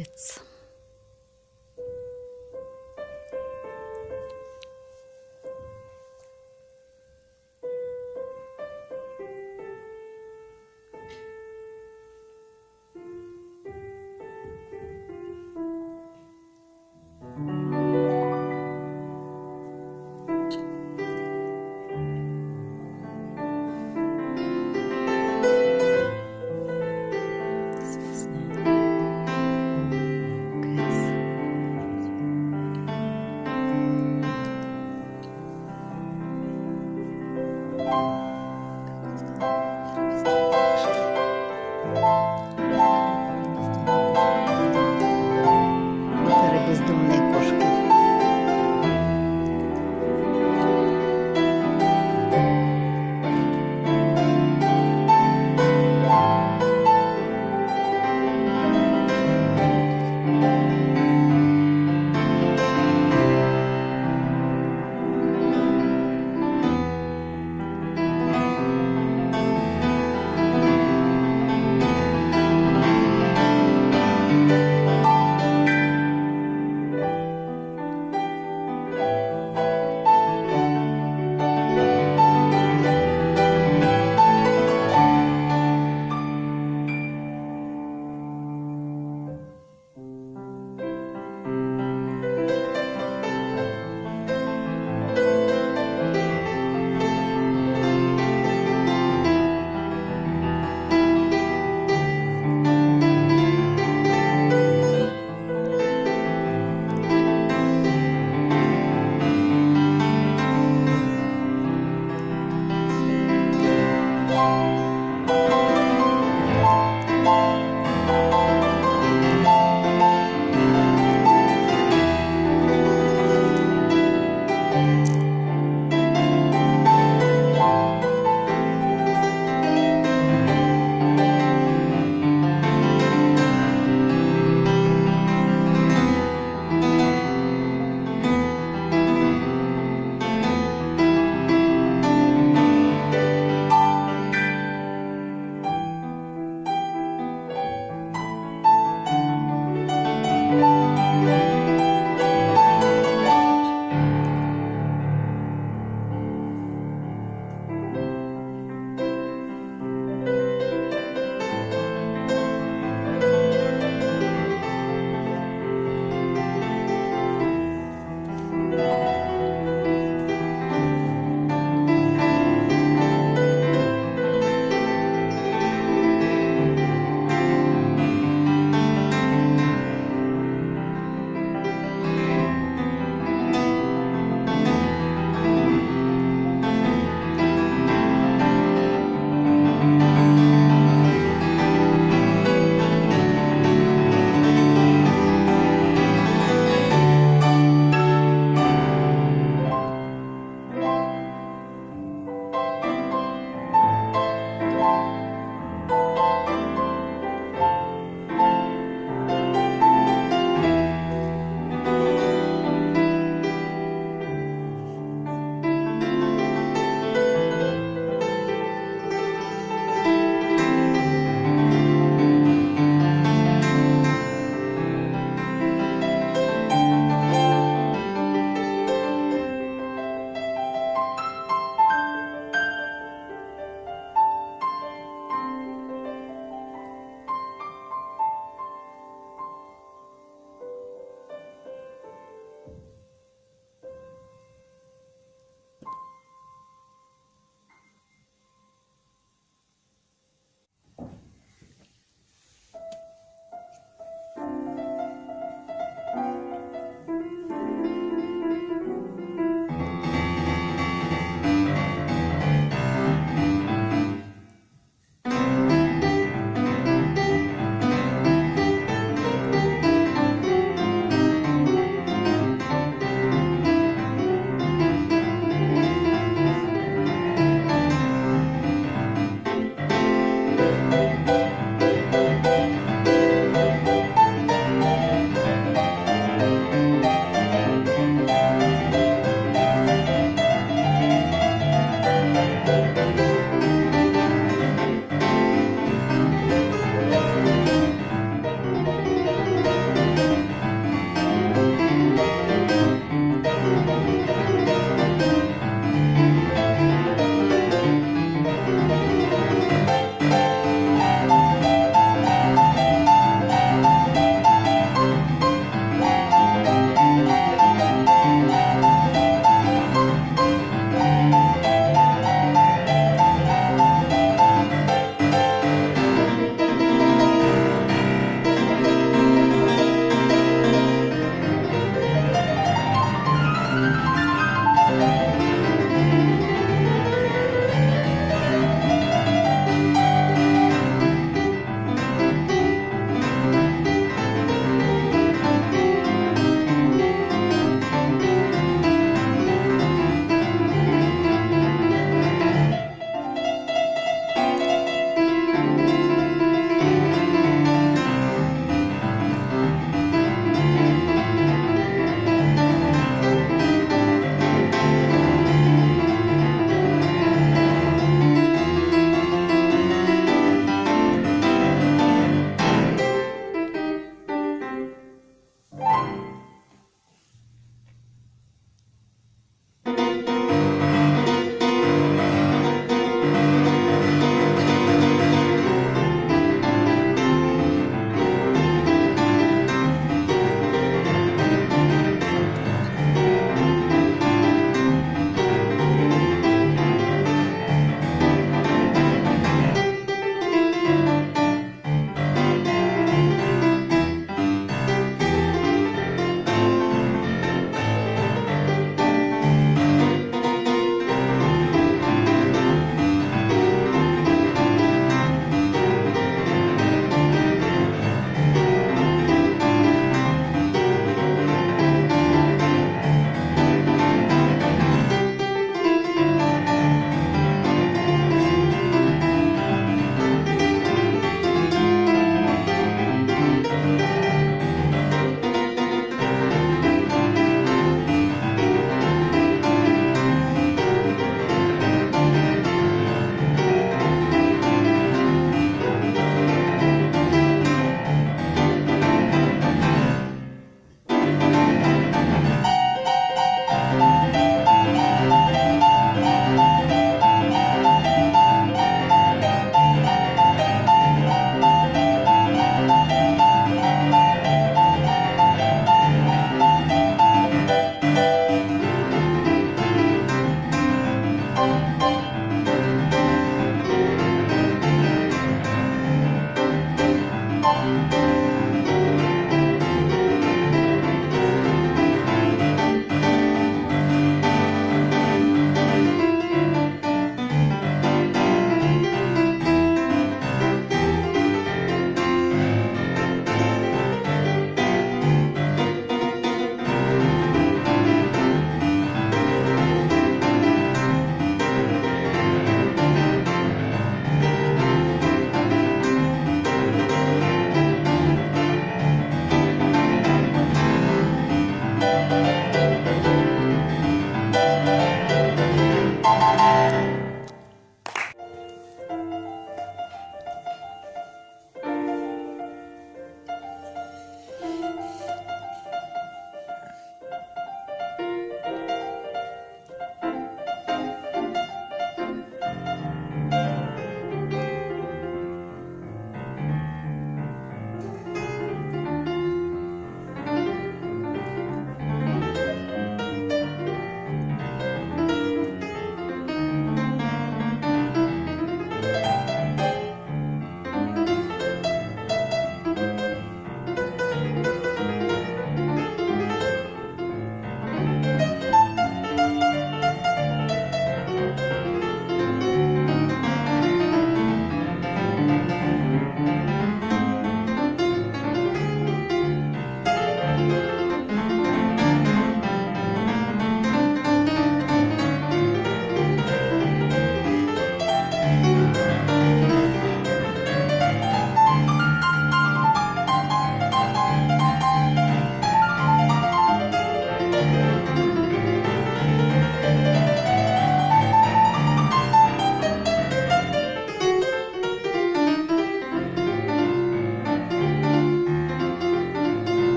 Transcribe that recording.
It's.